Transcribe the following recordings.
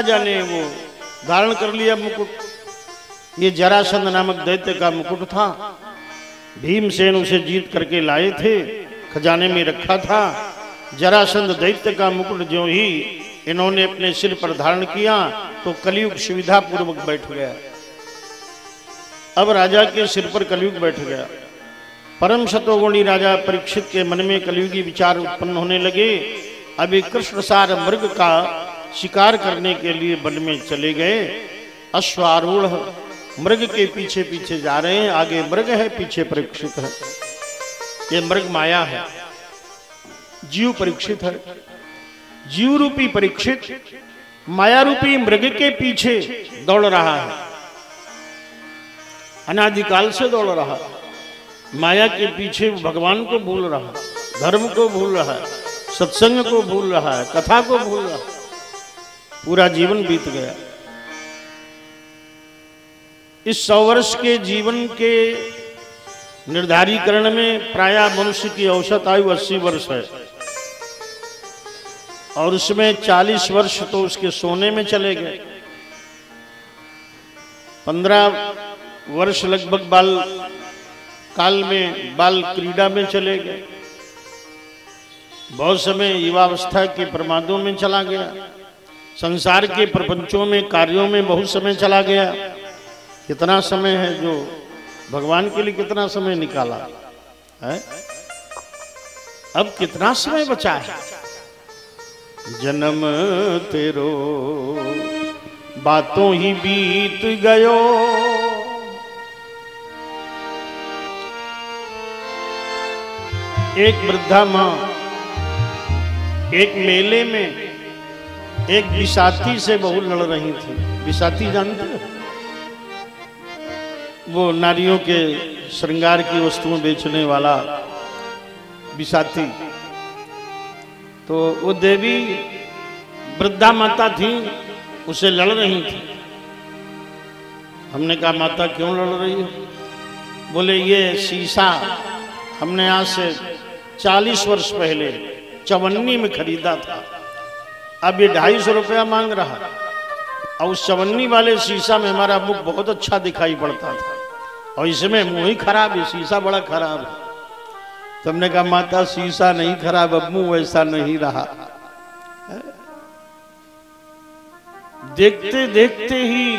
ने वो। धारण कर लिया मुकुट। ये जरासंध नामक दैत्य का मुकुट था। भीमसेन उसे जीत करके लाए थे। खजाने में रखा था। जरासंध दैत्य का मुकुट जो ही इन्होंने अपने सिर पर धारण किया तो कलयुग सुविधा पूर्वक बैठ गया। अब राजा के सिर पर कलयुग बैठ गया। परम सतोगुणी राजा परीक्षित के मन में कलयुगी विचार उत्पन्न होने लगे। अभी कृष्ण सार मृग का शिकार करने के लिए वन में चले गए। अश्वारूढ़ मृग के पीछे पीछे जा रहे हैं। आगे मृग है, पीछे परीक्षित है। ये मृग माया है। जीव परीक्षित है। जीव रूपी परीक्षित माया रूपी मृग के पीछे दौड़ रहा है। अनादिकाल से दौड़ रहा है। माया के पीछे भगवान को भूल रहा धर्म को भूल रहा है, सत्संग को भूल रहा है, कथा को भूल रहा है। पूरा जीवन बीत गया। इस सौ वर्ष के जीवन के निर्धारीकरण में प्राय मनुष्य की औसत आयु 80 वर्ष है। और उसमें 40 वर्ष तो उसके सोने में चले गए। 15 वर्ष लगभग बाल, काल में बाल क्रीड़ा में चले गए। बहुत समय युवावस्था के प्रमादों में चला गया। संसार के प्रपंचों में, कार्यों में बहुत समय चला गया। कितना समय है जो भगवान के लिए कितना समय निकाला, है? अब कितना समय बचा है? जन्म तेरो, बातों ही बीत गयो। एक वृद्धा माँ, एक मेले में एक बिसाती से बहु लड़ रही थी। बिसाती जानते हो? वो नारियों के श्रृंगार की वस्तुओं बेचने वाला बिसाती तो वो देवी वृद्धा माता थी, उसे लड़ रही थी। हमने कहा, माता, क्यों लड़ रही हो? बोले, ये शीशा हमने आज से चालीस वर्ष पहले चवन्नी में खरीदा था। अब ये ढाई सौ रुपया मांग रहा। और उस चवन्नी वाले शीशा में हमारा मुख बहुत अच्छा दिखाई पड़ता था। और इसमें मुँह ही खराब है, शीशा बड़ा खराब है। तुमने कहा, माता, शीशा नहीं खराब, अब मुँह वैसा नहीं रहा। देखते देखते ही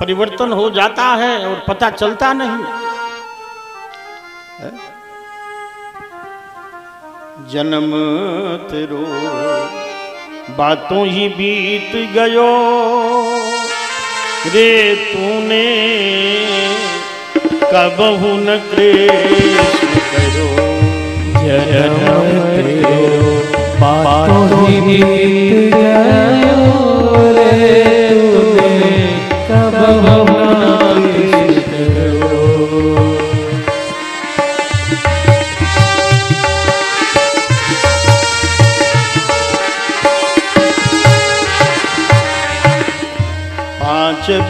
परिवर्तन हो जाता है और पता चलता नहीं। है? जन्म तेरो बातों ही बीत गयो। रे तूने कबहु न कृष्ण करो। जन्म बातों ही बीत गयो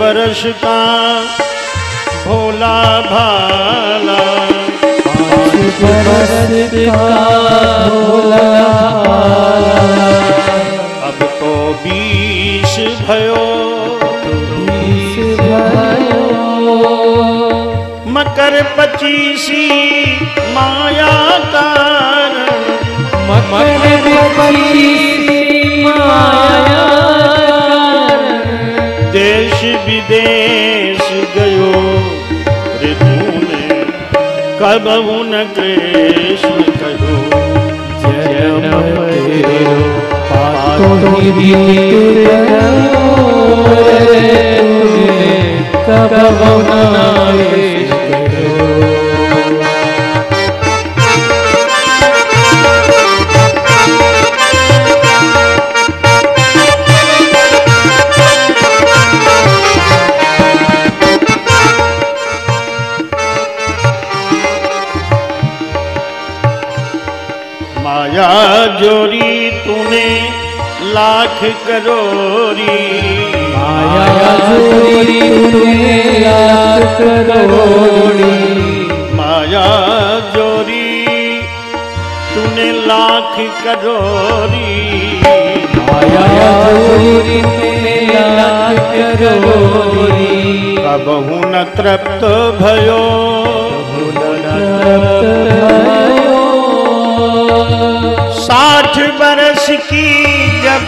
बरस का भोला भाला। भोला अब तो बीस भयो। मकर पचीसी माया कारण मकर पचीसी देश विदेश गयो। ऋतु में कब उन कृष्ण कहो जय कब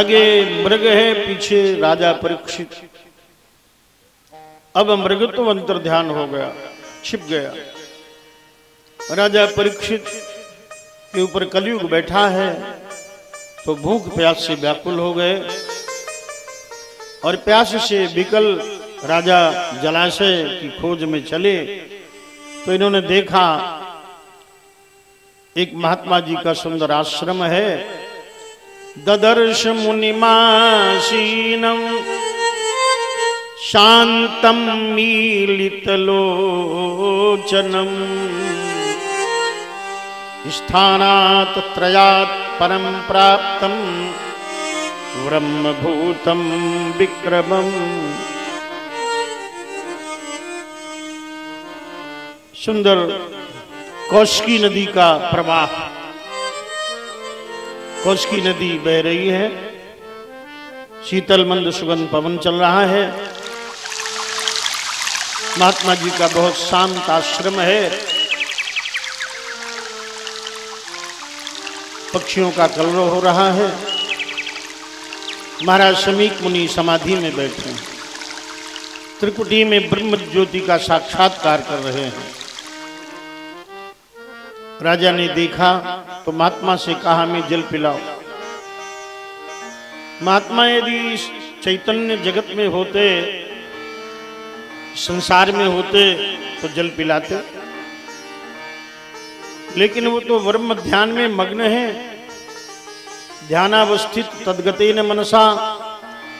आगे मृग है पीछे राजा परीक्षित। अब मृगत्व अंतर ध्यान हो गया, छिप गया। राजा परीक्षित के ऊपर कलयुग बैठा है तो भूख प्यास से व्याकुल हो गए। और प्यास से विकल राजा जलाशय की खोज में चले तो इन्होंने देखा, एक महात्मा जी का सुंदर आश्रम है। ददर्श मुनिमासीनम शांतम मीलितलोचनम स्थानात् परम प्राप्तम ब्रह्मभूतम विक्रमम। सुंदर कौशकी नदी का प्रवाह। कौशकी नदी बह रही है। शीतल मंद सुगंध पवन चल रहा है। महात्मा जी का बहुत शांत आश्रम है। पक्षियों का कलरव हो रहा है। महाराज समीक मुनि समाधि में बैठे हैं। त्रिकुटी में ब्रह्म ज्योति का साक्षात्कार कर रहे हैं। राजा ने देखा तो महात्मा से कहा मैं जल पिलाओ। महात्मा यदि चैतन्य जगत में होते, संसार में होते तो जल पिलाते। लेकिन वो तो वर्म ध्यान में मग्न है। ध्यानावस्थित तदगते न मनसा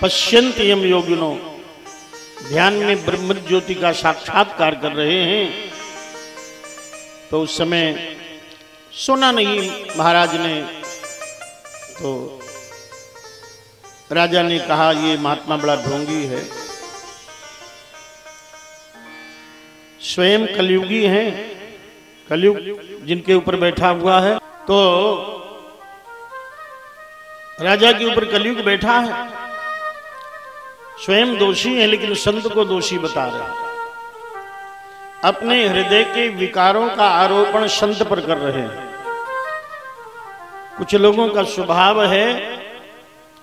पश्यंत यम योगिनो। ध्यान में ब्रह्म ज्योति का साक्षात्कार कर रहे हैं। तो उस समय सुना नहीं महाराज ने। तो राजा ने कहा, ये महात्मा बड़ा ढोंगी है। स्वयं कलयुगी हैं। कलयुग जिनके ऊपर बैठा हुआ है। तो राजा के ऊपर कलयुग बैठा है। स्वयं दोषी है, लेकिन संत को दोषी बता रहे हैं। अपने हृदय के विकारों का आरोपण संत पर कर रहे हैं। कुछ लोगों का स्वभाव है,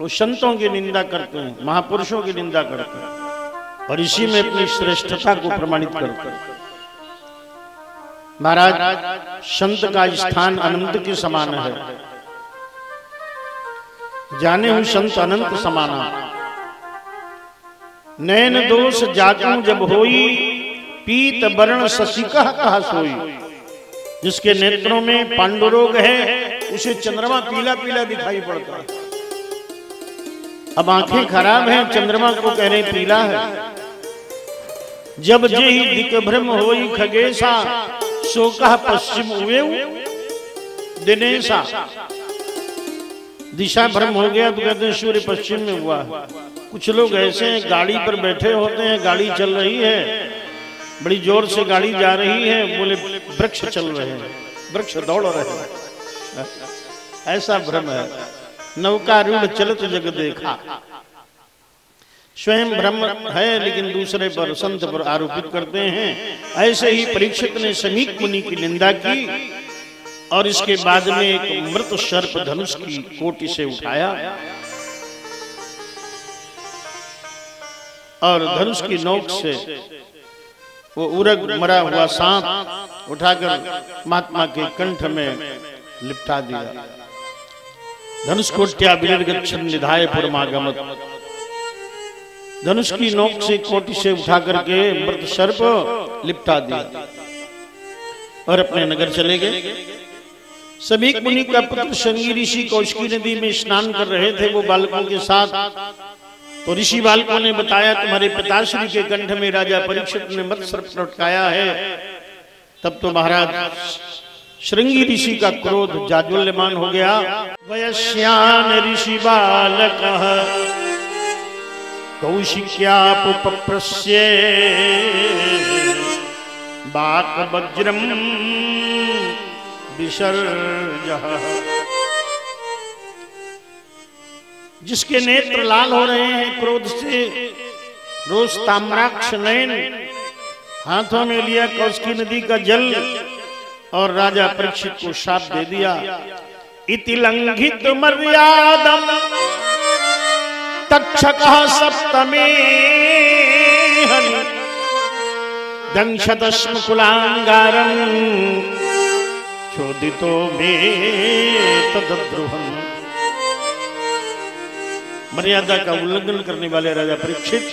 वो संतों की निंदा करते हैं, महापुरुषों की निंदा करते हैं, और इसी में अपनी श्रेष्ठता को प्रमाणित करते हैं। महाराज, संत का स्थान अनंत के समान है। जाने हूँ संत अनंत समाना। नैन दोष जातू जब होई पीत वर्ण शशिकह कहा सोई। जिसके नेत्रों में पांडुरोग है, उसे चंद्रमा पीला पीला दिखाई पड़ता है। अब आँखें खराब हैं, चंद्रमा को कह रहे पीला है। जब जे ही दिक भ्रम होई खगेशा कह पश्चिम हुए दिनेशा। दिशा भ्रम हो गया तो कहते हैं, सूर्य पश्चिम में हुआ। है कुछ लोग ऐसे हैं, गाड़ी पर बैठे होते हैं, गाड़ी चल रही है। बड़ी ज़ोर से गाड़ी जा रही है, बोले, वृक्ष चल रहे हैं। वृक्ष दौड़ रहे हैं। ऐसा भ्रम है। नौका रूढ़ चलत जग देखा। स्वयं भ्रम है, लेकिन दूसरे पर, संत पर आरोपित करते हैं। ऐसे ही परीक्षित ने समीक मुनि की निंदा की और इसके बाद में एक मृत सर्प धनुष की कोटि से उठाया और धनुष की नोक से वो उरग मरा हुआ सांप उठाकर महात्मा के कंठ में लिपटा दिया। धनुष कोट्या निधाय धनुष की नोक से कोटि से उठा करके मृत सर्प लिपटा दिया और अपने नगर चले गए। सभी मुनि का पुत्र संगी ऋषि कौशकी नदी में स्नान कर रहे थे, वो बालकों के साथ तो ऋषि बालकों ने बताया, तुम्हारे पिताश्री के कंठ में राजा परीक्षित ने मत सर्प लटकाया है। तब तो महाराज, श्रृंगी ऋषि का क्रोध जाज्वल्यमान हो गया। वयस्यान ऋषि बालक कौशिक्यापुपप्रस्य बाक वज्रम विसर्ज। जिसके नेत्र लाल हो रहे हैं, क्रोध से। रोज ताम्राक्ष नयन। हाथों में लिया कौशकी नदी का जल और राजा परीक्षित को शाप दे दिया। इति लंघित मर्यादम। तक्षक सप्तमे दंशतस्म कुलांगारम चोदितो मे तद्रुहम मर्यादा का उल्लंघन करने वाले राजा परीक्षित।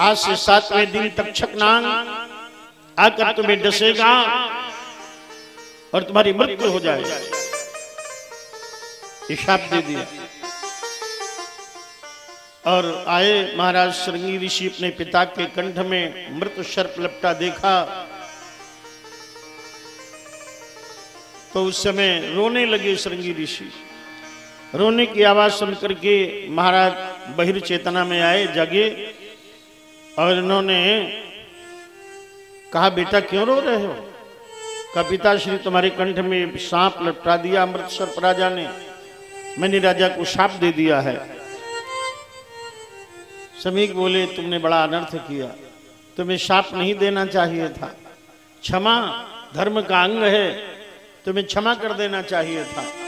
आज से सातवें दिन तक्षक नांग आकर तुम्हें डसेगा और तुम्हारी मृत्यु हो जाएगी। शाप दे दिया। और आए महाराज श्रृंगी ऋषि अपने पिता के कंठ में मृत सर्प लपटा देखा। तो उस समय रोने लगे श्रृंगी ऋषि। रोने की आवाज़ सुनकर के महाराज बहिर चेतना में आए, जगे, और इन्होंने कहा, बेटा, क्यों रो रहे हो? का पिताश्री तुम्हारे कंठ में सांप लपटा दिया अमृतसर राजा ने। मैंने राजा को साप दे दिया है। समीक बोले, तुमने बड़ा अनर्थ किया। तुम्हें साप नहीं देना चाहिए था। क्षमा धर्म का अंग है। तुम्हें क्षमा कर देना चाहिए था।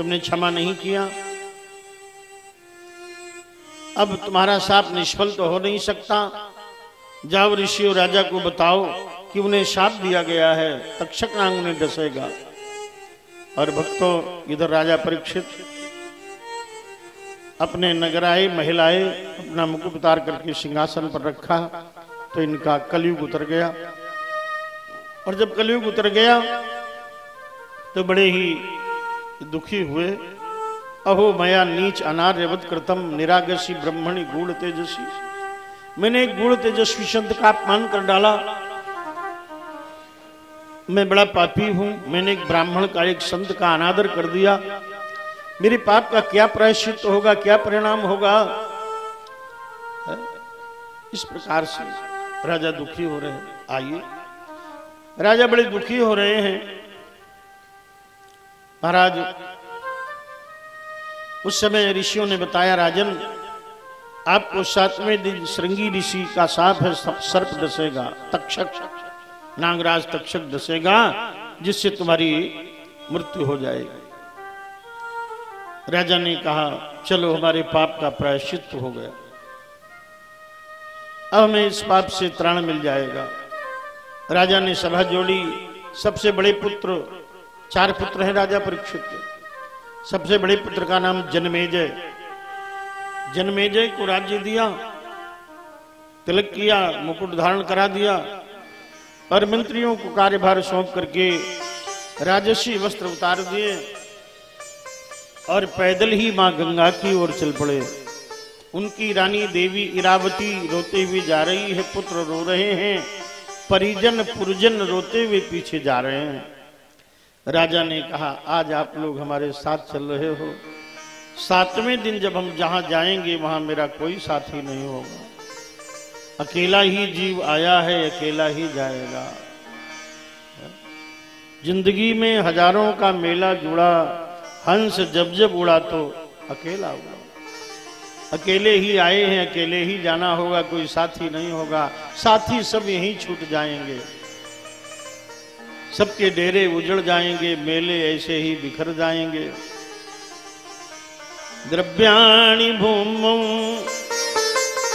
तुमने क्षमा नहीं किया। अब तुम्हारा साप निष्फल तो हो नहीं सकता। जाओ ऋषि और राजा को बताओ कि उन्हें साप दिया गया है, तक्षक नांग उन्हें डसेगा। और भक्तों, इधर राजा परीक्षित, अपने नगर आए महिलाएँ, अपना मुकुट उतार करके सिंहासन पर रखा तो इनका कलयुग उतर गया। और जब कलयुग उतर गया तो बड़े ही दुखी हुए। अहो, मया नीच अनार्यवत कृतम, निरागसी ब्रह्मणि गुण तेजसी। मैंने एक गुण तेजस्वी संत का अपमान कर डाला। मैं बड़ा पापी हूँ। मैंने एक ब्राह्मण का एक संत का अनादर कर दिया। मेरे पाप का क्या प्रायश्चित होगा, क्या परिणाम होगा? इस प्रकार से राजा दुखी हो रहे हैं। आइए। राजा बड़े दुखी हो रहे हैं। महाराज, उस समय ऋषियों ने बताया, राजन, आपको सातवें दिन श्रृंगी ऋषि का साप है सर्प डसेगा, तक्षक, नागराज तक्षक दसेगा जिससे तुम्हारी मृत्यु हो जाएगी। राजा ने कहा, चलो, हमारे पाप का प्रायश्चित हो गया। अब हमें इस पाप से त्राण मिल जाएगा। राजा ने सभा जोड़ी, सबसे बड़े पुत्र चार पुत्र हैं राजा परीक्षित के। सबसे बड़े पुत्र का नाम जनमेजय। जनमेजय को राज्य दिया, तिलक किया, मुकुट धारण करा दिया और मंत्रियों को कार्यभार सौंप करके राजस्वी वस्त्र उतार दिए और पैदल ही माँ गंगा की ओर चल पड़े। उनकी रानी देवी इरावती रोते हुए जा रही है, पुत्र रो रहे हैं, परिजन पुरजन रोते हुए पीछे जा रहे हैं। राजा ने कहा, आज आप लोग हमारे साथ चल रहे हो। सातवें दिन जब हम जहाँ जाएँगे, वहाँ मेरा कोई साथी नहीं होगा। अकेला ही जीव आया है, अकेला ही जाएगा। ज़िंदगी में हज़ारों का मेला जुड़ा, हंस जब जब उड़ा तो अकेला उड़ा अकेले ही आए हैं, अकेले ही जाना होगा, कोई साथी नहीं होगा। साथी सब यहीं छूट जाएँगे। सबके डेरे उजड़ जाएँगे, मेले ऐसे ही बिखर जाएँगे। द्रव्याणि भूमौ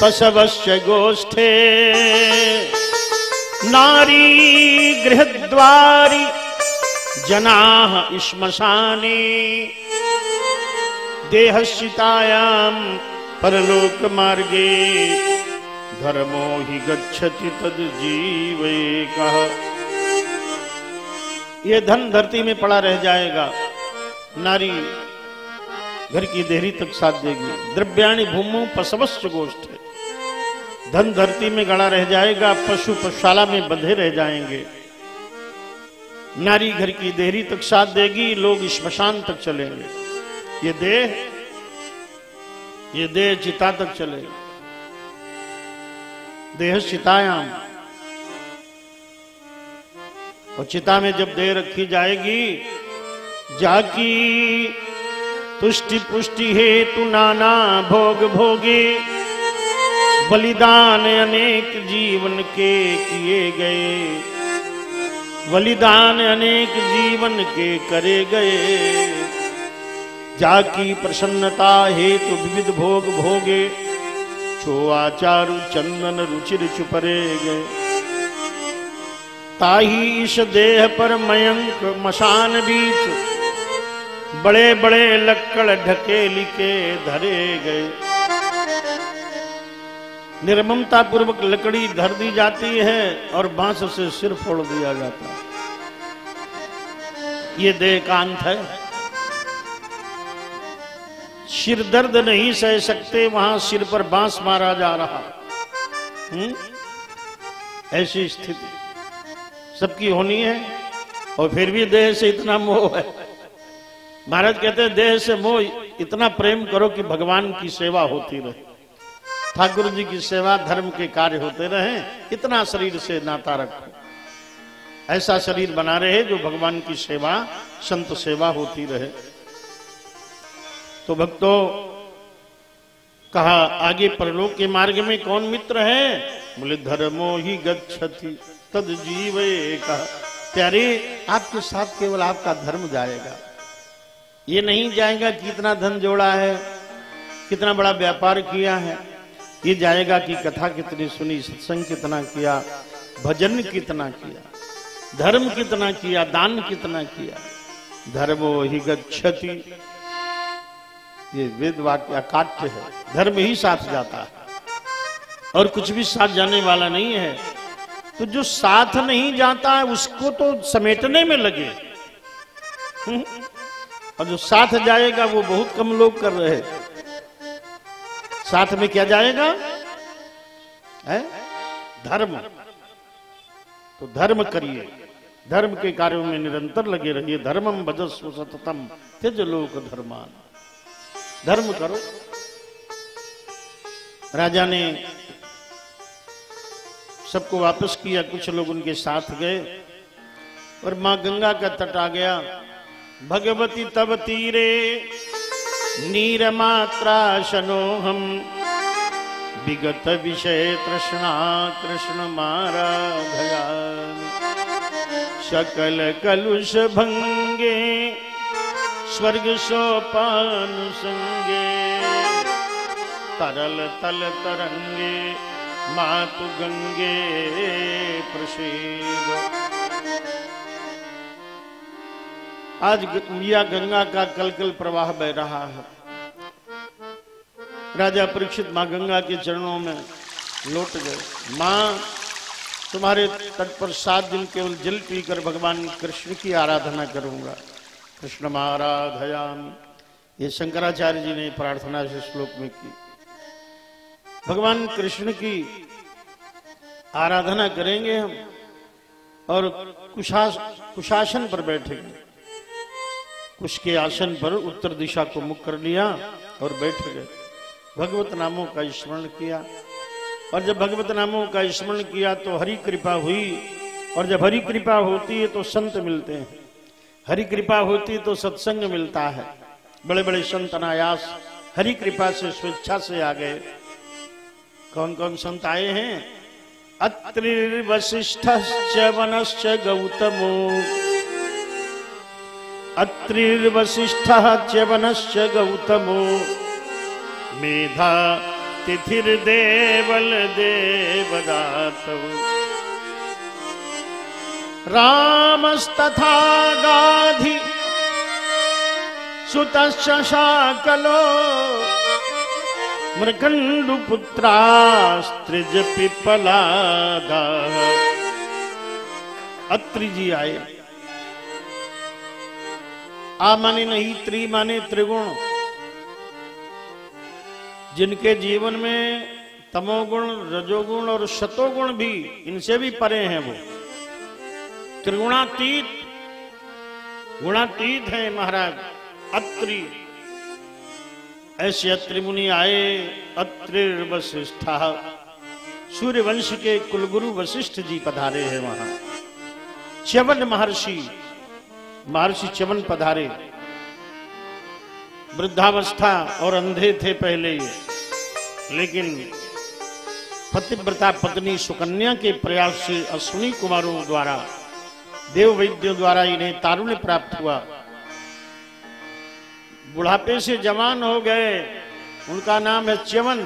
पशवश्च गोष्ठे, नारी गृहद्वारी जनाः श्मशाने देहस्थितायां परलोक मार्गे धर्मो ही गच्छति तद जीवे कहा ये धन धरती में पड़ा रह जाएगा। नारी घर की देहरी तक साथ देगी। द्रव्याणी भूमो पशवश्च गोष्ठ धन धरती में गड़ा रह जाएगा, पशु पशुशाला में बंधे रह जाएँगे। नारी घर की देहरी तक साथ देगी, लोग श्मशान तक चलेंगे। ये देह ये देह चिता तक चलेगा। देह चितायाम। और चिता में जब दे रखी जाएगी जाकी तुष्टि पुष्टि हेतु नाना भोग भोगे। बलिदान अनेक जीवन के किए गए। बलिदान अनेक जीवन के करे गए। जाकी प्रसन्नता हेतु विविध भोग भोगे। छो आचारु चंदन रुचिर चुपरे गए। ताही इस देह पर मयंक मशान बीच। बड़े बड़े लक्कड़ ढकेली के धरे गए। निर्ममता पूर्वक लकड़ी धर दी जाती है और बाँस से सिर फोड़ दिया जाता है। ये देह का अंत है। सिर दर्द नहीं सह सकते, वहाँ सिर पर बाँस मारा जा रहा। हुँ? ऐसी स्थिति। सबकी होनी है, और फिर भी देह से इतना मोह है। महाराज कहते हैं, देह से मोह, इतना प्रेम करो कि भगवान की सेवा होती रहे। ठाकुर जी की सेवा, धर्म के कार्य होते रहे, इतना शरीर से नाता रखो। ऐसा शरीर बना रहे जो भगवान की सेवा, संत सेवा होती रहे। तो भक्तों, कहा, आगे परलोक के मार्ग में कौन मित्र है? बोले, धर्मो ही गच्छति। तद जीवे प्यारे, आपके साथ केवल आपका धर्म जाएगा। ये नहीं जाएगा कितना धन जोड़ा है, कितना बड़ा व्यापार किया है। ये जाएगा कि कथा कितनी सुनी, सत्संग कितना किया, भजन कितना किया, धर्म कितना किया, दान कितना किया। धर्मो ही गच्छति। ये वेद वाक्य काट्य है। धर्म ही साथ जाता है। और कुछ भी साथ जाने वाला नहीं है। तो जो साथ नहीं जाता है, उसको तो समेटने में लगे। हम्म? और जो साथ जाएगा, वो बहुत कम लोग कर रहे साथ में क्या जाएगा? है? धर्म। तो धर्म करिए। धर्म के कार्यों में निरंतर लगे रहिए। धर्मम भजस्व सततम। त्यज लोक धर्मान। धर्म करो। राजा ने सबको वापस किया, कुछ लोग उनके साथ गए और माँ गंगा का तट आ गया। भगवती तब तीरे, नीर मात्रा शनो हम विगत विषय कृष्ण मारा भया सकल कलुष भंगे, स्वर्ग सोपान संगे। तरल तल तरंगे मातु गंगे प्रसिद। आज मिया गंगा का कल कल प्रवाह बह रहा है। राजा परीक्षित माँ गंगा के चरणों में लौट गए। माँ, तुम्हारे तट पर सात दिन केवल जल पीकर भगवान कृष्ण की आराधना करूँगा। कृष्ण महाराधयाम ये शंकराचार्य जी ने प्रार्थना से श्लोक में की। भगवान कृष्ण की आराधना करेंगे हम और कुशास, कुशासन पर बैठेंगे। कुश के आसन पर उत्तर दिशा को मुख कर लिया और बैठ गए। भगवत नामों का स्मरण किया। और जब भगवत नामों का स्मरण किया तो हरि कृपा हुई। और जब हरि कृपा होती है तो संत मिलते हैं। हरि कृपा होती है तो सत्संग मिलता है। बड़े बड़े संत अनायास हरि कृपा से स्वेच्छा से आ गए। कौन कौन संत आए हैं? अत्रिवशिष्ठ वनश्च गौतमो। अत्रिर्वशिष्ठ वनश्च गौतमो। मेधा तिथिर्देवल देवदातौ। रामस्तथा गाधि सुतश्च शाकलो। मृकंडु पुत्रास्त्रिज पिपलादा अत्रि जी आए। आ माने नहीं, त्रि माने त्रिगुण। जिनके जीवन में तमोगुण, रजोगुण और शतोगुण भी, इनसे भी परे हैं वो। त्रिगुणातीत, गुणातीत है महाराज। अत्रि। ऐसे अत्रि मुनि आए अत्रि वशिष्ठा सूर्य वंश के कुलगुरु वशिष्ठ जी पधारे हैं वहाँ। च्यवन महर्षि महर्षि च्यवन पधारे। वृद्धावस्था और अंधे थे पहले, लेकिन पतिव्रता पत्नी सुकन्या के प्रयास से अश्विनी कुमारों द्वारा देव वैद्यों द्वारा इन्हें तारुण्य प्राप्त हुआ। बुढ़ापे से जवान हो गए। उनका नाम है च्यवन।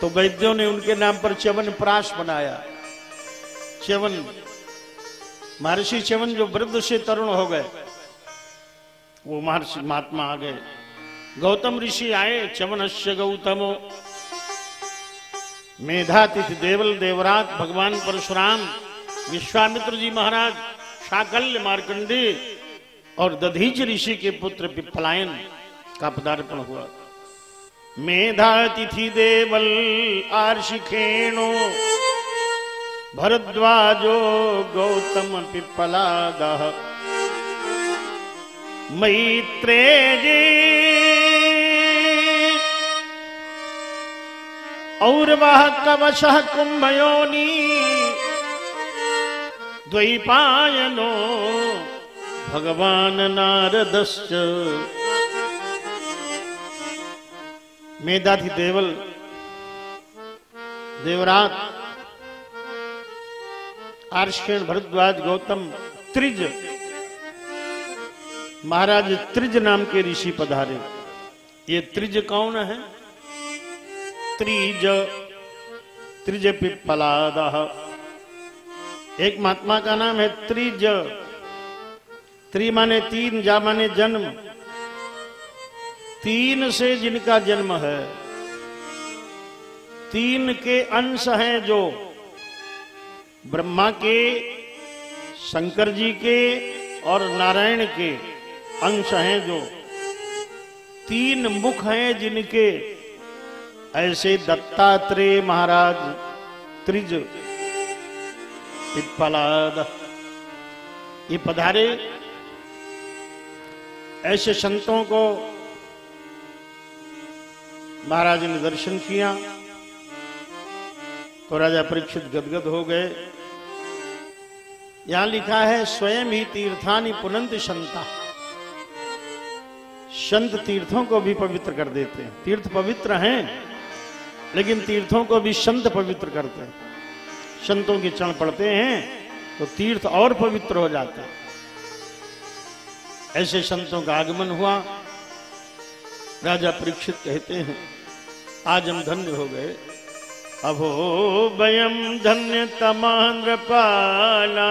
तो वैद्यों ने उनके नाम पर च्यवन प्राश बनाया। च्यवन, महर्षि च्यवन जो वृद्ध से तरुण हो गए, वो महर्षि महात्मा आ गए। गौतम ऋषि आए चवनश्य गौतमो। मेधातिथि देवल देवरात, भगवान परशुराम, विश्वामित्र जी महाराज शाकल्य मार्कंडे और दधीच ऋषि के पुत्र पिपलायन का पदार्पण हुआ। मेधातिथि देवल आर्षिखेणो भरद्वाजो गौतम पिपलादः मैत्रेयी और वह कवश कुंभयोनी द्वैपायनो भगवान नारदश्च। मेधाधि देवल देवरात आर्षण भरद्वाज गौतम त्रिज, महाराज त्रिज नाम के ऋषि पधारे। ये त्रिज कौन है? त्रिज त्रिज पिपलाद। एक महात्मा का नाम है त्रिज। त्रि माने तीन, जा माने जन्म। तीन से जिनका जन्म है, तीन के अंश हैं जो ब्रह्मा के, शंकर जी के और नारायण के अंश हैं जो। तीन मुख हैं जिनके, ऐसे दत्तात्रेय महाराज, त्रिज, पिप्पलाद। ये पधारे ऐसे संतों को महाराज ने दर्शन किया तो राजा परीक्षित गदगद हो गए। यहाँ लिखा है, स्वयं ही तीर्थानी पुनंत संता। संत तीर्थों को भी पवित्र कर देते हैं। तीर्थ पवित्र हैं, लेकिन तीर्थों को भी संत पवित्र करते हैं। संतों के चरण पड़ते हैं तो तीर्थ और पवित्र हो जाते हैं। ऐसे संतों का आगमन हुआ। राजा परीक्षित कहते हैं, आज हम धन्य हो गए। अभो वयम धन्य तमांद्र पाला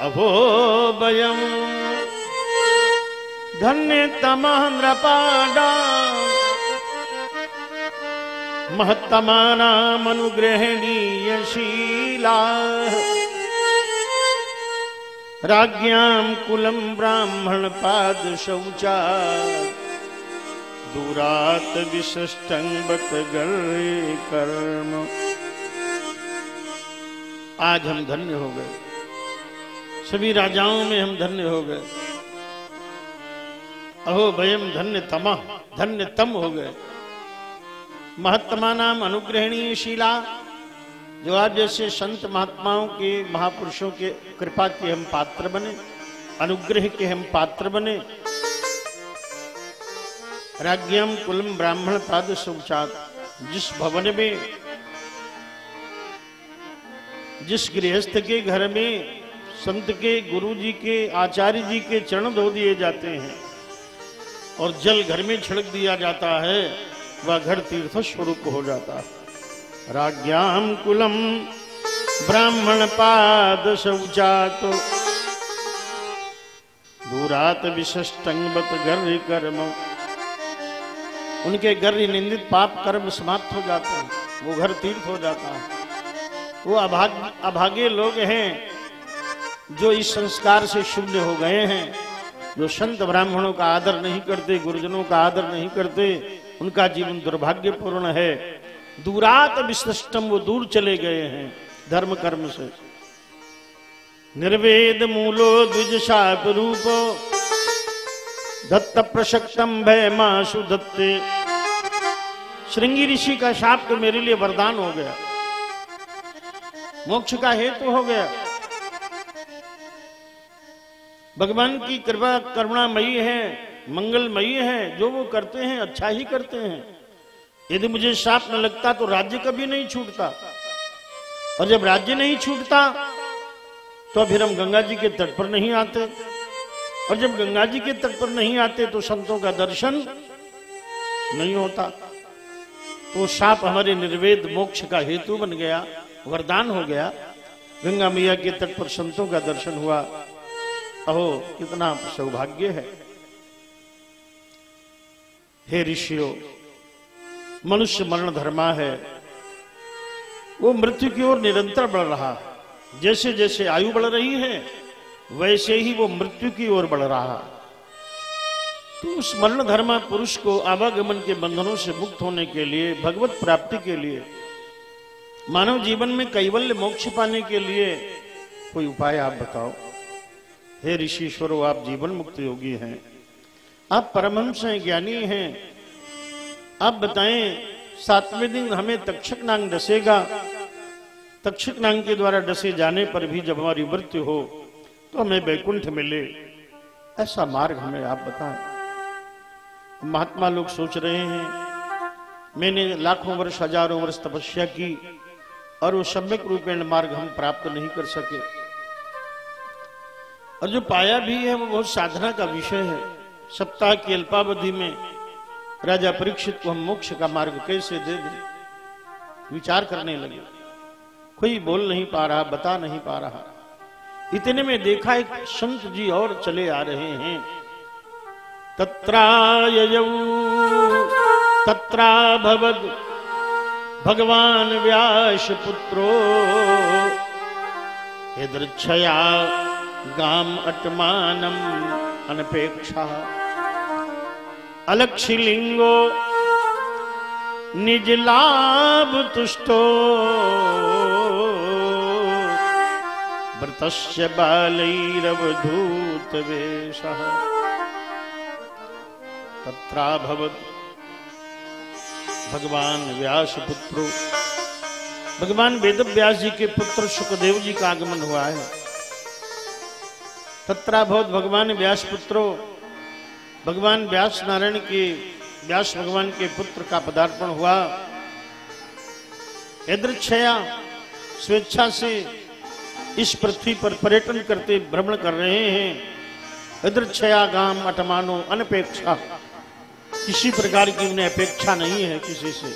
अभो वयम धन्य तमांद्र पाला महत्तमानामनुग्रहणीय शीला। राज्ञां कुलं ब्राह्मण पाद शौचा दूरात विशिष्टं बत कर्म। आज हम धन्य हो गए। सभी राजाओं में हम धन्य हो गए। अहो भयम धन्य तमा धन्य तम हो गए। महत्मा नाम अनुग्रहणीय शीला जो आज जैसे संत महात्माओं के, महापुरुषों के कृपा के हम पात्र बने, अनुग्रह के हम पात्र बने। राज्ञम कुलम ब्राह्मण पाद शौचात जिस भवन में, जिस गृहस्थ के घर में संत के गुरु जी के, आचार्य जी के चरण धो दिए जाते हैं और जल घर में छिड़क दिया जाता है, वह घर तीर्थ स्वरूप हो जाता है। राज्ञाम कुलम ब्राह्मण पाद शौचात दूरात विशिष्टंगत गर्र कर्म। उनके गर्र निंदित पाप कर्म समाप्त हो जाते हैं, वो घर तीर्थ हो जाता है। वो अभाग, अभागे लोग हैं, जो इस संस्कार से शून्य हो गए हैं, जो संत ब्राह्मणों का आदर नहीं करते, गुरुजनों का आदर नहीं करते, उनका जीवन दुर्भाग्यपूर्ण है। दूरात विशिष्टम, वो दूर चले गए हैं धर्म कर्म से। निर्वेद मूलो द्विज शाप रूप, दत्त प्रशक्तम भय माशु दत्ते। श्रृंगी ऋषि का शाप तो मेरे लिए वरदान हो गया। मोक्ष का हेतु हो गया। भगवान की कृपा, करुणामयी है, मंगलमयी है, जो वो करते हैं अच्छा ही करते हैं। यदि मुझे शाप न लगता तो राज्य कभी नहीं छूटता। और जब राज्य नहीं छूटता तो फिर हम गंगा जी के तट पर नहीं आते। और जब गंगा जी के तट पर नहीं आते तो संतों का दर्शन नहीं होता। तो शाप हमारे निर्वेद मोक्ष का हेतु बन गया, वरदान हो गया। गंगा मैया के तट पर संतों का दर्शन हुआ। अहो, कितना सौभाग्य है। हे ऋषियों मनुष्य मरण धर्मा है। वो मृत्यु की ओर निरंतर बढ़ रहा। है जैसे जैसे आयु बढ़ रही है, वैसे ही वो मृत्यु की ओर बढ़ रहा। है तो उस मरण धर्मा पुरुष को आवागमन के बंधनों से मुक्त होने के लिए, भगवत प्राप्ति के लिए, मानव जीवन में कैवल्य मोक्ष पाने के लिए कोई उपाय आप बताओ? हे ऋषिश्वरो, आप जीवन मुक्त योगी हैं। आप परमहंस हैं, ज्ञानी हैं। आप बताएँ, सातवें दिन हमें तक्षक नांग डसेगा। तक्षक नांग के द्वारा डसे जाने पर भी जब हमारी मृत्यु हो तो हमें बैकुंठ मिले। ऐसा मार्ग हमें आप बताएँ। महात्मा लोग सोच रहे हैं, मैंने लाखों वर्ष, हज़ारों वर्ष तपस्या की, और वो सम्यक रूपेण मार्ग हम प्राप्त नहीं कर सके। और जो पाया भी है, वो बहुत साधना का विषय है। सप्ताह की अल्पावधि में राजा परीक्षित को हम मोक्ष का मार्ग कैसे दे दें? विचार करने लगे। कोई बोल नहीं पा रहा, बता नहीं पा रहा। इतने में देखा एक संत जी और चले आ रहे हैं। तत्रा भवद भगवान व्यास पुत्रो। यदृच्छया गाम अटमानम अनपेक्षा। अलक्षिलिंगो निज लाभ तुष्टो। व्रतस्य बालैरवधूत वेशः तत्राभवत् भगवान व्यास पुत्रो भगवान वेद व्यास जी के पुत्र सुखदेव जी का आगमन हुआ है। तत्राभवत भगवान व्यास पुत्रो भगवान व्यास नारायण के, व्यास भगवान के पुत्र का पदार्पण हुआ। यदृक्षया स्वेच्छा से इस पृथ्वी पर पर्यटन करते भ्रमण कर रहे हैं। यदृक्षया गाम अटमानो अनपेक्षा, किसी प्रकार की उन्हें अपेक्षा नहीं है किसी से।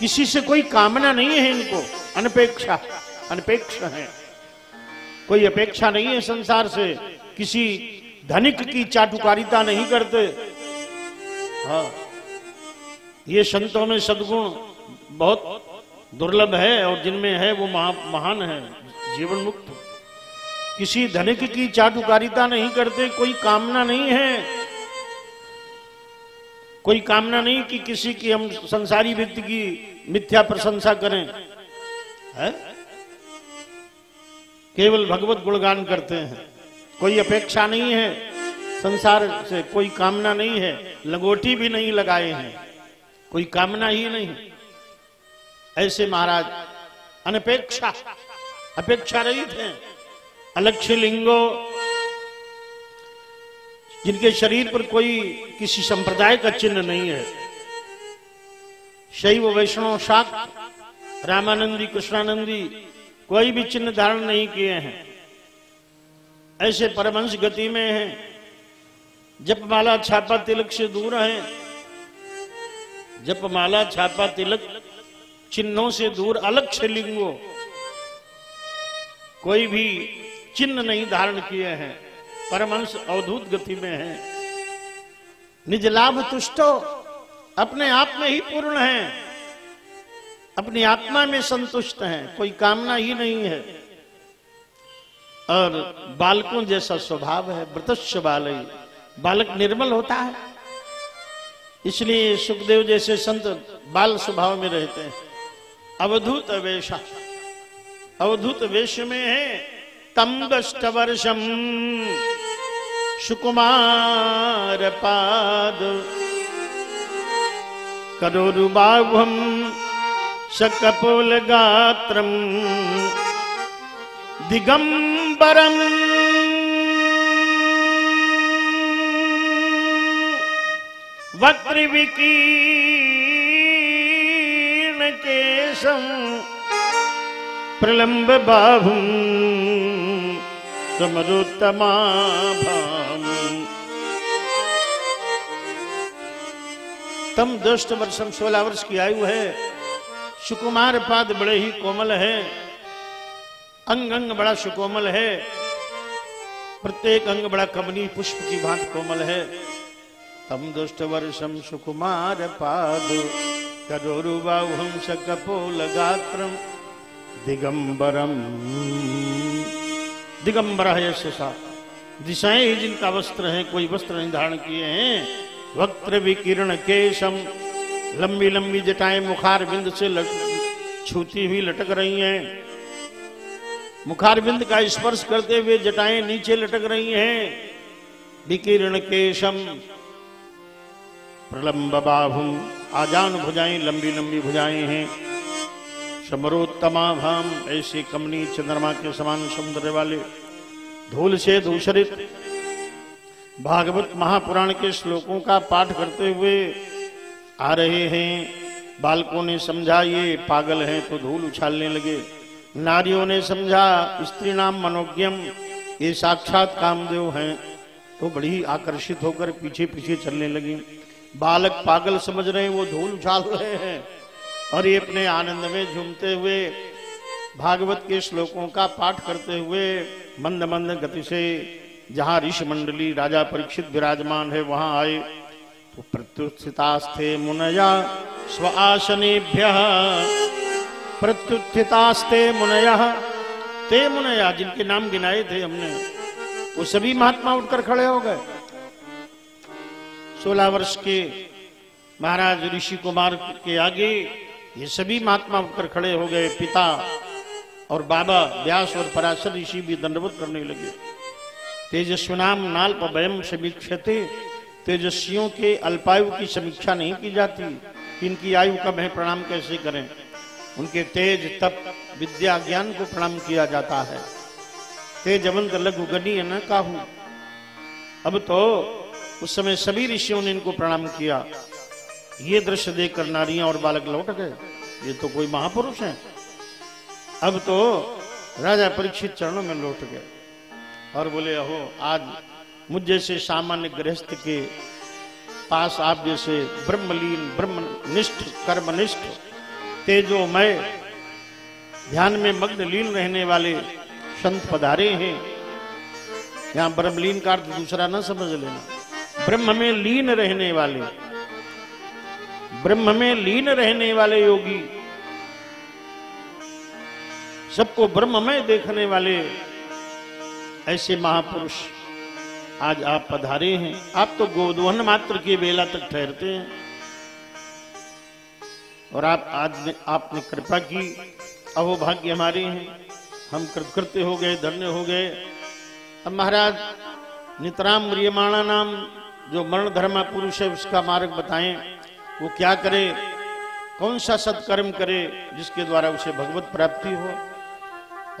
किसी से कोई कामना नहीं है इनको। अनपेक्षा अनपेक्षा है। कोई अपेक्षा नहीं है संसार से। किसी धनिक की चाटुकारिता नहीं करते। हाँ। ये संतों में सदगुण बहुत दुर्लभ है और जिनमें है वो महा, महान है जीवन मुक्त। किसी धनिक की चाटुकारिता नहीं करते कोई कामना नहीं है। कोई कामना नहीं कि किसी की हम संसारी व्यक्ति की मिथ्या प्रशंसा करें। है? केवल भगवत गुणगान करते हैं। कोई अपेक्षा नहीं है। संसार से कोई कामना नहीं है। लंगोटी भी नहीं लगाए हैं। कोई कामना ही नहीं। ऐसे महाराज, अनपेक्षा अपेक्षा रहित हैं। अलक्ष्य लिंगो जिनके शरीर पर कोई किसी संप्रदाय का चिन्ह नहीं है। शैव, वैष्णव शाक्त रामानंदी, कृष्णानंदी, कोई भी चिन्ह धारण नहीं किए हैं। ऐसे परमंश गति में हैं। जपमाला छापा तिलक से दूर है जपमाला छापा तिलक चिन्हों से दूर अलग से लिंगो, कोई भी चिन्ह नहीं धारण किए हैं। परमंश अवधूत गति में है। निज लाभ तुष्टो अपने आप में ही पूर्ण है। अपनी आत्मा में संतुष्ट है। कोई कामना ही नहीं है। और बालकों जैसा स्वभाव है व्रतस्य बाल बालक निर्मल होता है। इसलिए सुखदेव जैसे संत बाल स्वभाव में रहते हैं। अवधूत वेशा, अवधूत वेश में है तम वर्षम सुकुमार पाद। करोरुबाभम शकपोल गात्रम दिगंबरम। वक्रिविकीर्ण केशम प्रलंब बाहुम समरोत्तमाभाम तम दुष्ट वर्षम सोलह वर्ष की आयु है, सुकुमार पाद बड़े ही कोमल है। अंग अंग बड़ा सुकोमल है। प्रत्येक अंग बड़ा कमनी पुष्प की भांत कोमल है। तम दुष्ट वर्षम सुकुमार पाद करोरुबाहुम सकपोल गात्रम दिगंबरम। दिगंबर है सा दिशाएँ ही जिनका वस्त्र है, कोई वस्त्र नहीं धारण किए हैं। वक्त्र विकीर्ण केशम लंबी लंबी जटाएँ मुखार बिंद से लट छूती हुई लटक रही हैं। मुखार बिंद का स्पर्श करते हुए जटाएँ नीचे लटक रही हैं। विकीर्ण केशम, प्रलंब बाहुम आजान भुजाएँ, लंबी लंबी भुजाएँ हैं। समरोत्तमा भाम ऐसे कमनी चंद्रमा के समान समुद्र वाले, धूल से दूषरित, भागवत महापुराण के श्लोकों का पाठ करते हुए आ रहे हैं। बालकों ने समझा, ये पागल हैं तो धूल उछालने लगे। नारियों ने समझा, स्त्री नाम मनोज्ञम, ये साक्षात कामदेव हैं। तो बड़ी आकर्षित होकर पीछे पीछे चलने लगी। बालक पागल समझ रहे वो धूल उछाल रहे हैं और ये अपने आनंद में झूमते हुए भागवत के श्लोकों का पाठ करते हुए मंद मंद गति से जहाँ ऋषि मंडली राजा परीक्षित विराजमान है, वहाँ आए। तो प्रत्युत्थितास्थे मुनया, स्व आसनेभ्य प्रत्युत्थितास्ते मुनया। ते मुनया, जिनके नाम गिनाए थे हमने, वो सभी महात्मा उठकर खड़े हो गए। सोलह वर्ष के महाराज ऋषि कुमार के आगे ये सभी महात्मा उठकर खड़े हो गए। पिता और बाबा व्यास और पराशर ऋषि भी दंडवत करने लगे। तेजस्वनाम नाल्प वयम समीक्षते, तेजस्वियों के अल्पायु की समीक्षा नहीं की जाती, इनकी आयु का मैं प्रणाम कैसे करें? उनके तेज तप विद्या ज्ञान को प्रणाम किया जाता है। तेजवंत लघु गणीय न काहू। अब तो उस समय सभी ऋषियों ने इनको प्रणाम किया। ये दृश्य देखकर नारियाँ और बालक लौट गए। ये तो कोई महापुरुष है। अब तो राजा परीक्षित चरणों में लौट गए और बोले, अहो, आज मुझ जैसे सामान्य गृहस्थ के पास आप जैसे ब्रह्मलीन, ब्रह्मनिष्ठ, कर्मनिष्ठ तेजोमय ध्यान में मग्न लीन रहने वाले संत पधारे हैं। यहाँ ब्रह्मलीन का अर्थ दूसरा न समझ लेना। ब्रह्म में लीन रहने वाले। ब्रह्म में लीन रहने वाले योगी। सबको ब्रह्म में देखने वाले ऐसे महापुरुष आज आप पधारे हैं। आप तो गोदोहन मात्र की बेला तक ठहरते हैं। और आप आज आपने कृपा की। अहो भाग्य हमारे हैं। हम कृतकृत्य हो गए, धन्य हो गए। अब महाराज, नितराम म्रियमाणा नाम जो मरण धर्मा पुरुष है, उसका मार्ग बताएँ। वो क्या करे? कौन सा सत्कर्म करे जिसके द्वारा उसे भगवत प्राप्ति हो?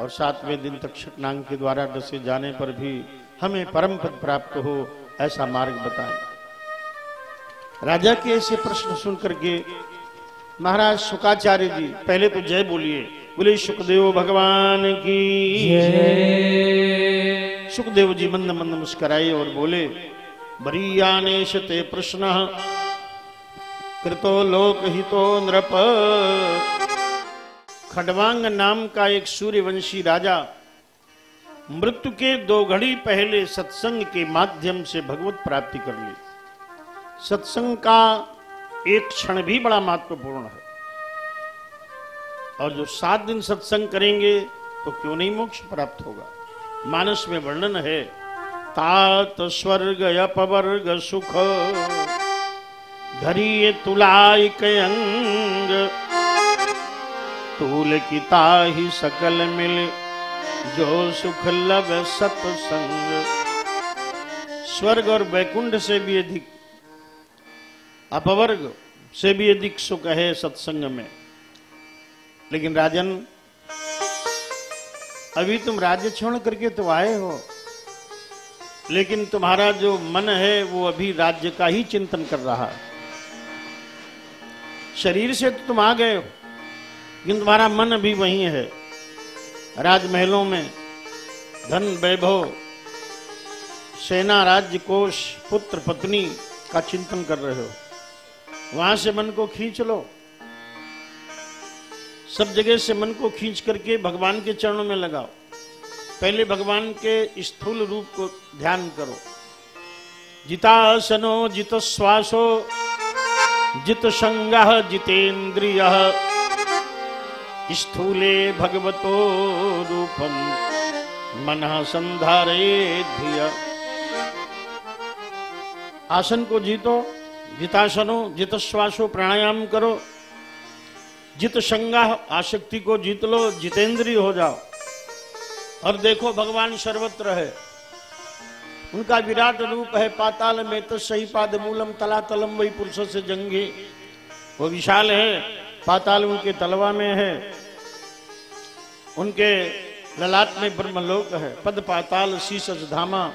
और सातवें दिन तक शटनांग के द्वारा डसे जाने पर भी हमें परम पद प्राप्त हो, ऐसा मार्ग बताए। राजा के ऐसे प्रश्न सुन करके महाराज शुकाचार्य जी पहले तो जय बोलिए। बोले सुखदेव भगवान की सुखदेव जी मंद मंद मुस्कराए और बोले बरीयानेश ते प्रश्न कृतो लोक हितो नृप। खडवांग नाम का एक सूर्यवंशी राजा मृत्यु के दो घड़ी पहले सत्संग के माध्यम से भगवत प्राप्ति कर ली। सत्संग का एक क्षण भी बड़ा महत्वपूर्ण है। और जो सात दिन सत्संग करेंगे तो क्यों नहीं मोक्ष प्राप्त होगा? मानस में वर्णन है, तात स्वर्ग अपवर्ग सुख घरी तुलाय अंग तूल की ताही सकल मिल, जो सुख लव सत्संग। स्वर्ग और वैकुंठ से भी अधिक अपवर्ग से भी अधिक सुख है सत्संग में। लेकिन राजन, अभी तुम राज्य छोड़ करके तो आए हो। लेकिन तुम्हारा जो मन है, वो अभी राज्य का ही चिंतन कर रहा है। शरीर से तो तुम आ गए हो, लेकिन तुम्हारा मन अभी वही है। राजमहलों में धन वैभव, सेना राज्य कोष पुत्र, पत्नी का चिंतन कर रहे हो। वहाँ से मन को खींच लो। सब जगह से मन को खींच करके भगवान के चरणों में लगाओ। पहले भगवान के स्थूल रूप को ध्यान करो। जितासनो जित श्वासो जित संग जितेन्द्रिय, स्थूले भगवतो रूपम मन संधारे धिय आसन को जीतो। जितासनो जित श्वासो प्राणायाम करो। जित संगा आसक्ति को जीत लो जितेंद्रिय हो जाओ। और देखो, भगवान सर्वत्र है। उनका विराट रूप है, पाताल में तो सही पाद मूलम तला तलम वही पुरुष से जंगे। वो विशाल है, पाताल उनके तलवा में है। उनके ललाट में ब्रह्मलोक है, पद पाताल शीस धामा,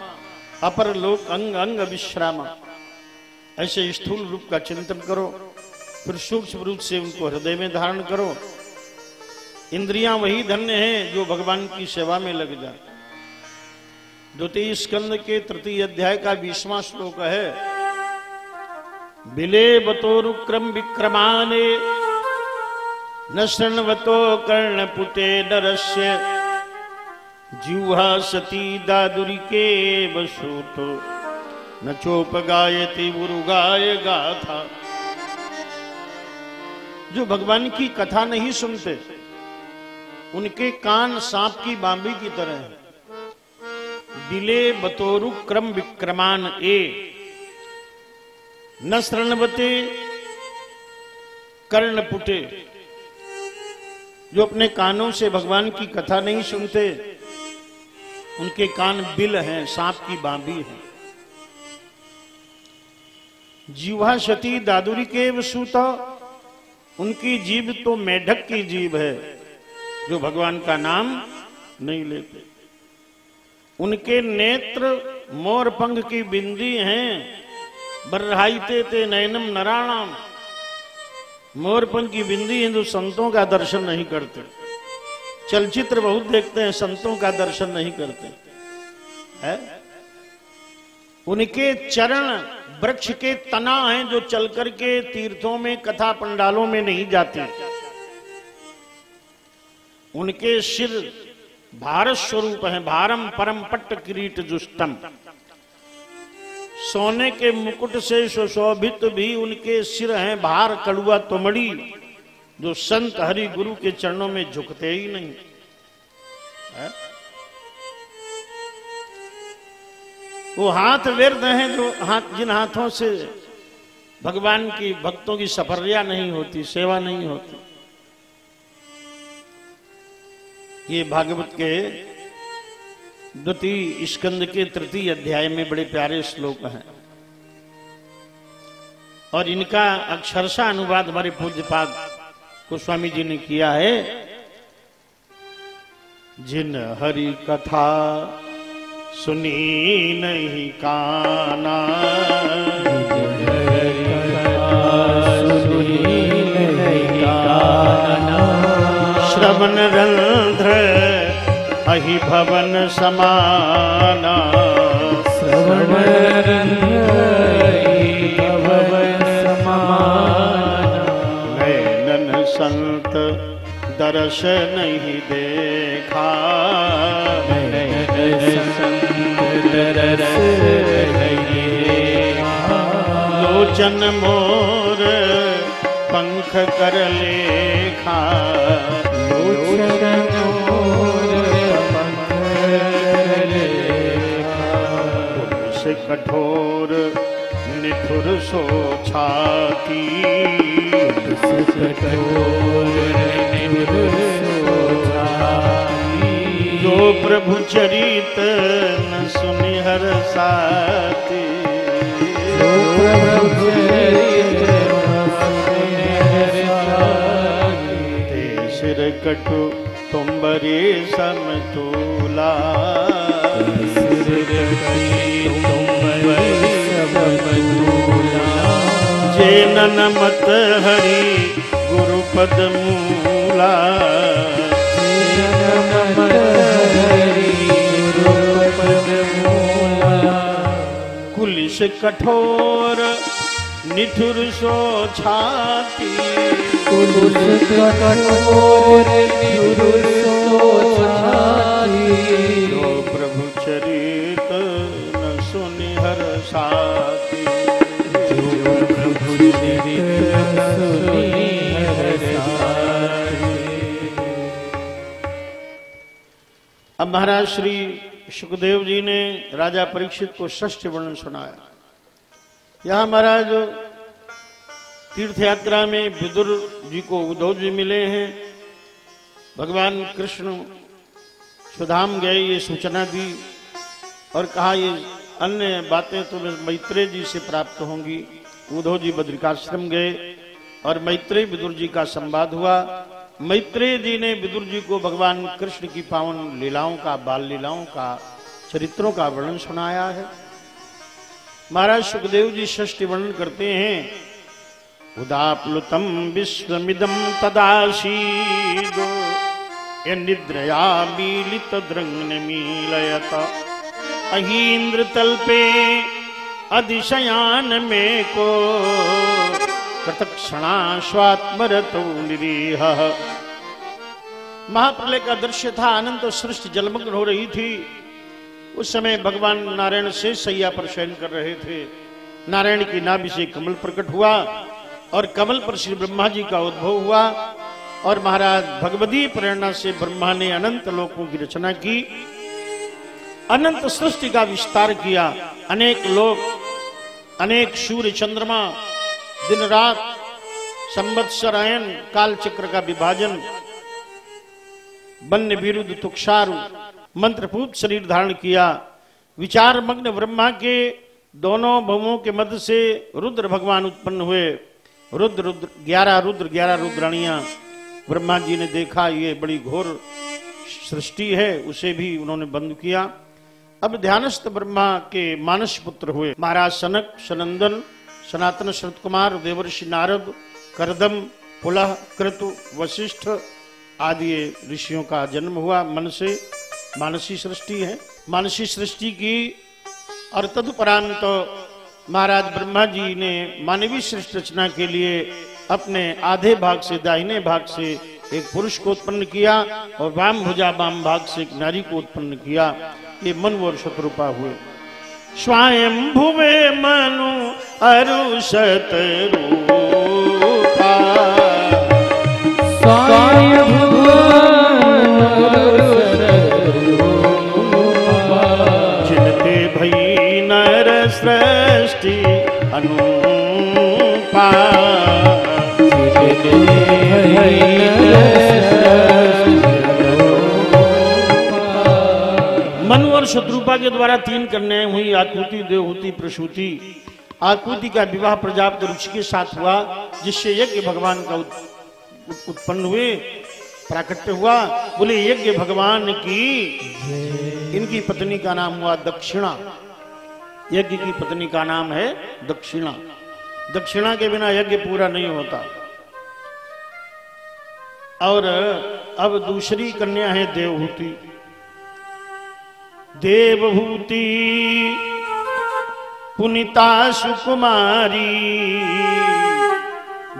अपर लोक अंग अंग विश्रामा। ऐसे स्थूल रूप का चिंतन करो, फिर सूक्ष्म रूप से उनको हृदय में धारण करो। इंद्रियाँ वही धन्य हैं जो भगवान की सेवा में लग जाए। द्वितीय स्कंद के तृतीय अध्याय का बीसवा श्लोक है, बिले बतोरुक्रम विक्रमाने, न शृण्वतो कर्णपुटे नरस्य, जिह्वा सती दादुरिके वसूतो। न चोप गायती उरुगाय गाथा। जो भगवान की कथा नहीं सुनते, उनके कान सांप की बांबी की तरह है। दिले बतोरु क्रम विक्रमान ए। न शरणवते कर्ण पुटे। जो अपने कानों से भगवान की कथा नहीं सुनते, उनके कान बिल हैं, सांप की बांबी है। जीवा सती दादुरी के वसूता उनकी जीव तो मेढक की जीव है, जो भगवान का नाम नहीं लेते। उनके नेत्र मोर पंख की बिंदी हैं बर्राइते ते नैनम नराणाम मोर पंख की बिंदी हिंदू संतों का दर्शन नहीं करते। चलचित्र बहुत देखते हैं, संतों का दर्शन नहीं करते। है? उनके चरण वृक्ष के तना हैं जो चल करके तीर्थों में, कथा पंडालों में नहीं जाते। उनके सिर भारत स्वरूप है, भारम परम पट्ट किरीट जुष्टम सोने के मुकुट से सुशोभित भी उनके सिर हैं, भार कड़ुआ तुमड़ी, जो संत हरि गुरु के चरणों में झुकते ही नहीं। है? वो हाथ व्यर्थ हैं जो हाथ, जिन हाथों से भगवान की भक्तों की सफरिया नहीं होती, सेवा नहीं होती। ये भागवत के द्वितीय स्कंद के तृतीय अध्याय में बड़े प्यारे श्लोक हैं। और इनका अक्षरशा अनुवाद हमारे पूज्य पूज्यपाद गोस्वामी जी ने किया है। जिन हरि कथा सुनी नहीं काना। श्रवण रंध्र अहि भवन समाना। श्रवण नैनन संत दर्श नहीं देखा। लोचन मोर पंख कर लेखा। से कठोर निठुर सोछाती। कठोर प्रभु चरित न सुनि हर साथी। सिर कटु तुम्बरे समतूला। जे नमत हरि गुरुपद मूला। कुलिस कठोर निठुर सो छाती जो प्रभु चरित न महाराज श्री सुखदेव जी ने राजा परीक्षित को षष्ठ वर्णन सुनाया। यहाँ महाराज तीर्थ यात्रा में विदुर जी को उद्धव जी मिले हैं। भगवान कृष्ण सुधाम गए, ये सूचना दी और कहा, ये अन्य बातें तुम्हें मैत्रेय जी से प्राप्त होंगी। उद्धव जी बद्रिकाश्रम गए और मैत्रेय विदुर जी का संवाद हुआ। मैत्रेय जी ने विदुर जी को भगवान कृष्ण की पावन लीलाओं का, बाल लीलाओं का, चरित्रों का वर्णन सुनाया है। महाराज सुखदेव जी षष्टि वर्णन करते हैं। उदाप्लुतम विश्वमिदम तदाशीद। निद्रया मीलित द्रंग मीलयत। अहीन्द्र तल्पे अधिशयान में को। कटक्षणा स्वात्मरतो निरीह महाप्रलय का दृश्य था, अनंत सृष्टि जलमग्न हो रही थी। उस समय भगवान नारायण से सैया पर शयन कर रहे थे। नारायण की नाभि से कमल प्रकट हुआ और कमल पर श्री ब्रह्मा जी का उद्भव हुआ और महाराज भगवती प्रेरणा से ब्रह्मा ने अनंत लोकों की रचना की, अनंत सृष्टि का विस्तार किया। अनेक लोक, अनेक सूर्य चंद्रमा दिन रात संवत्सर अयन काल चक्र का विभाजन, वन्य विरुद्ध तुक्षारु मंत्रपूत शरीर धारण किया। विचार मग्न ब्रह्मा के दोनों भवों के मध्य से रुद्र भगवान उत्पन्न हुए। रुद्र रुद्र, ग्यारह रुद्र, ग्यारह रुद्राणियाँ। ब्रह्मा जी ने देखा, ये बड़ी घोर सृष्टि है, उसे भी उन्होंने बंद किया। अब ध्यानस्थ ब्रह्मा के मानस पुत्र हुए। महाराज सनक, सनंदन सनातन शरत कुमार, देवर्षि नारद, करदम, पुलह क्रतु वशिष्ठ आदि ऋषियों का जन्म हुआ। मन से मानसी सृष्टि है। मानसी सृष्टि की और तदुपरांत तो महाराज ब्रह्मा जी ने मानवीय सृष्टि रचना के लिए अपने आधे भाग से, दाहिने भाग से एक पुरुष को उत्पन्न किया और वाम भुजा वाम भाग से एक नारी को उत्पन्न किया। ये मन और शत्रुपा हुए। स्वयं भुवे मनु अरु शतरूपा जिनते भई नर सृष्टि अनुपा। मनु और शत्रुपा के द्वारा तीन कन्याएँ हुई, आकृति, देवहूति, प्रसूति। आकृति का विवाह प्रजापति ऋषि के साथ हुआ, जिससे यज्ञ भगवान का उत- उत- उत्पन्न हुए, प्राकट्य हुआ। बोले, यज्ञ भगवान की, इनकी पत्नी का नाम हुआ दक्षिणा। यज्ञ की पत्नी का नाम है दक्षिणा। दक्षिणा के बिना यज्ञ पूरा नहीं होता। और अब दूसरी कन्या है देवहूति। देवभूति पुनिता सुकुमारी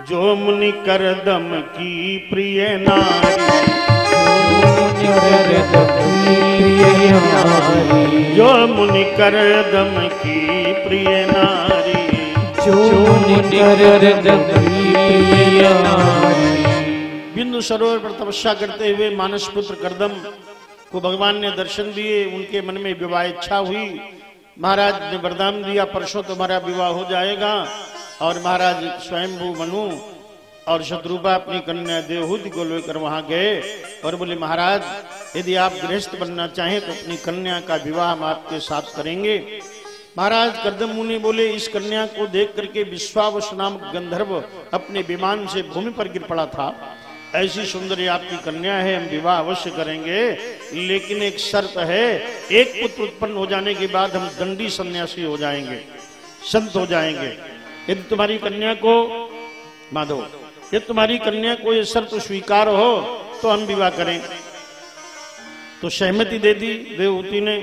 जो मुनि करदम की प्रिय नारी। जो मुनि करदम की प्रिय नारी। जो मुनि करद प्रिया बिंदु सरोवर पर तपस्या करते हुए मानस पुत्र करदम को भगवान ने दर्शन दिए, उनके मन में विवाह इच्छा हुई। महाराज ने वरदान दिया, परसों तुम्हारा विवाह हो जाएगा। और महाराज स्वयंभू मनु और शत्रुपा अपनी कन्या देवहूति को लेकर वहाँ गए और बोले, महाराज, यदि आप गृहस्थ बनना चाहें तो अपनी कन्या का विवाह हम आपके साथ करेंगे। महाराज करदम मुनि बोले, इस कन्या को देख करके विश्वावस नामक गंधर्व अपने विमान से भूमि पर गिर पड़ा था। ऐसी सुंदरी आपकी कन्या है, हम विवाह अवश्य करेंगे। लेकिन एक शर्त है, एक पुत्र उत्पन्न हो जाने के बाद हम दंडी सन्यासी हो जाएँगे, संत हो जाएँगे। यदि तुम्हारी कन्या को, माधव, यदि तुम्हारी कन्या को ये शर्त स्वीकार हो तो हम विवाह करें। तो सहमति दे दी देवहूति ने।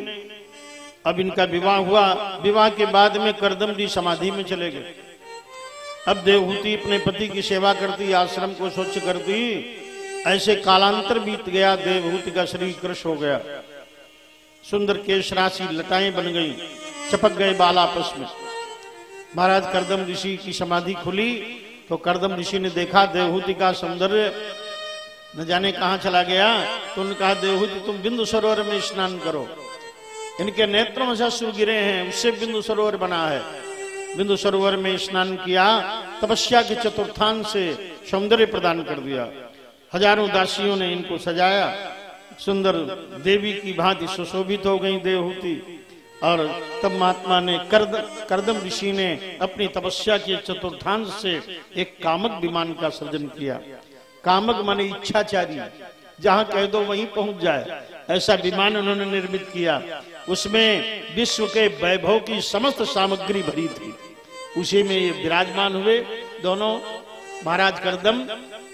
अब इनका विवाह हुआ, विवाह के बाद में करदम जी समाधि में चले गए। अब देवहूति अपने पति की सेवा करती, आश्रम को स्वच्छ करती। ऐसे कालांतर बीत गया, देवहूति का शरीर कृष हो गया। सुंदर केश राशि लताएँ बन गई, चपक गए बाल आपस में। महाराज करदम ऋषि की समाधि खुली तो करदम ऋषि ने देखा, देवहूति का सौंदर्य न जाने कहा चला गया। तो उन्होंने कहा, देवहूति, तुम बिंदु सरोवर में स्नान करो। इनके नेत्रों से अश्रु गिरे हैं, उससे बिंदु सरोवर बना है। बिंदु सरोवर में स्नान किया, तपस्या के चतुर्थान से सौंदर्य प्रदान कर दिया। हज़ारों दासियों ने इनको सजाया। सुंदर देवी की भांति सुशोभित हो गई देवहूति। और तब महात्मा ने कर्द, करदम ऋषि ने अपनी तपस्या के चतुर्थांश से एक कामक विमान का सृजन किया। कामक माने इच्छाचारी, जहाँ कह दो वहीं पहुँच जाए। ऐसा विमान उन्होंने निर्मित किया। उसमें विश्व के वैभव की समस्त सामग्री भरी थी। उसी में ये विराजमान हुए दोनों, महाराज करदम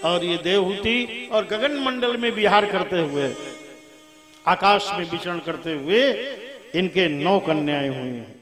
और ये देवहूति और गगन मंडल में विहार करते हुए, आकाश में विचरण करते हुए इनके नौ कन्याएँ हुई हैं।